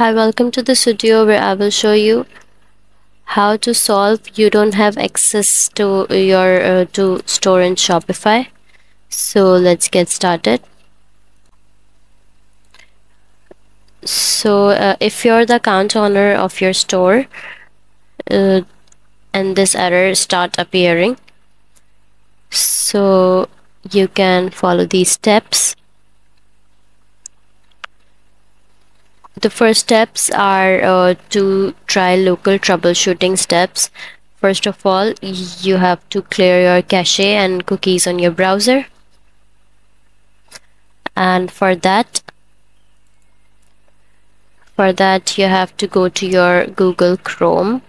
Hi, welcome to the studio where I will show you how to solve you don't have access to your uh, to store in Shopify. So let's get started. So uh, if you're the account owner of your store uh, and this error start appearing, so you can follow these steps the first steps are uh, to try local troubleshooting steps. First of all you have to clear your cache and cookies on your browser. And for that for that you have to go to your Google Chrome.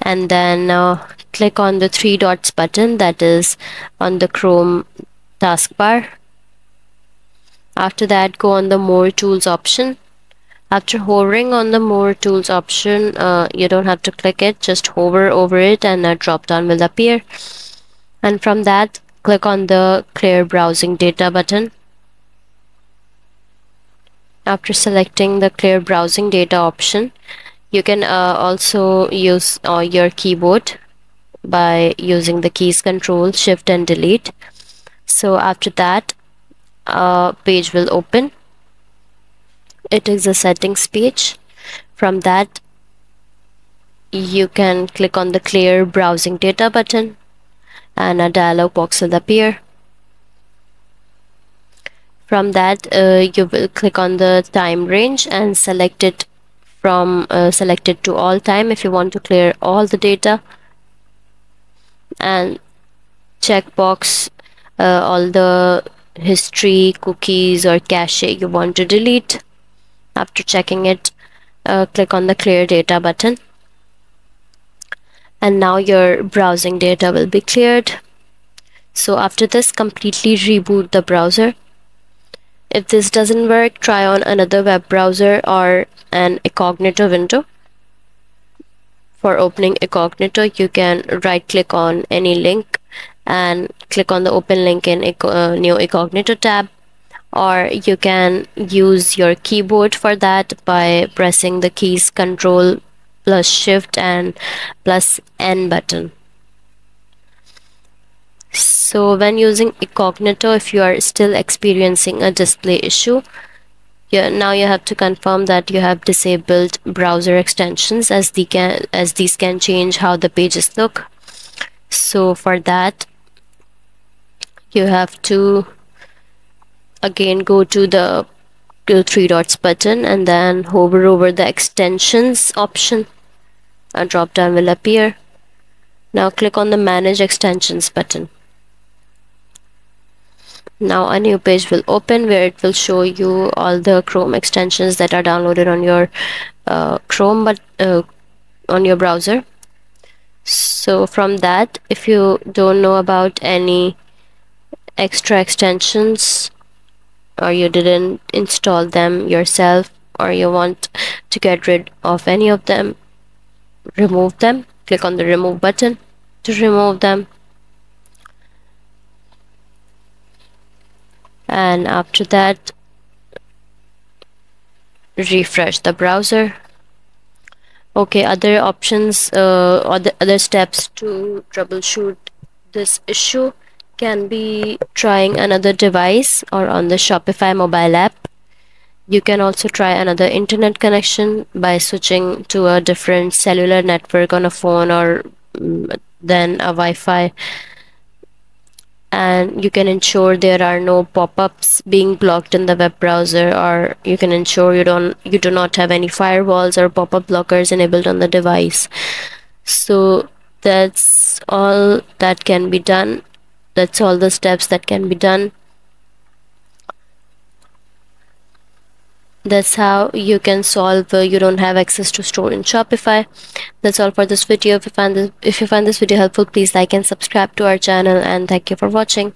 And then uh, click on the three dots button that is on the Chrome taskbar after that go on the more tools option. After hovering on the more tools option uh, you don't have to click it. Just hover over it and a drop down will appear. And from that click on the clear browsing data button. After selecting the clear browsing data option you can uh, also use uh, your keyboard by using the keys control shift and delete. So after that uh, page will open. It is a settings page. From that you can click on the clear browsing data button and a dialog box will appear. From that uh, you will click on the time range and select it from uh, select it to all time if you want to clear all the data. And checkbox uh, all the history cookies or cache you want to delete after checking it uh, click on the clear data button. And now your browsing data will be cleared. So after this completely reboot the browser. If this doesn't work try on another web browser or an incognito window. For opening incognito you can right click on any link and click on the open link in uh, new incognito tab or you can use your keyboard for that by pressing the keys control plus shift and plus n button. So when using incognito if you are still experiencing a display issue yeah, now you have to confirm that you have disabled browser extensions as the can as these can change how the pages look so for that you have to again go to the three dots button and then hover over the extensions option. A drop down will appear. Now click on the manage extensions button. Now a new page will open where it will show you all the chrome extensions that are downloaded on your uh, chrome but uh, on your browser so from that if you don't know about any extra extensions or you didn't install them yourself or you want to get rid of any of them remove them. Click on the remove button to remove them. And after that refresh the browser okay other options uh, or the other steps to troubleshoot this issue can be trying another device or on the Shopify mobile app. You can also try another internet connection by switching to a different cellular network on a phone or mm, then a Wi-Fi and you can ensure there are no pop-ups being blocked in the web browser or you can ensure you don't you do not have any firewalls or pop-up blockers enabled on the device. So that's all that can be done. That's all the steps that can be done that's how you can solve uh, you don't have access to store in shopify. That's all for this video. If you find this if you find this video helpful please like and subscribe to our channel and thank you for watching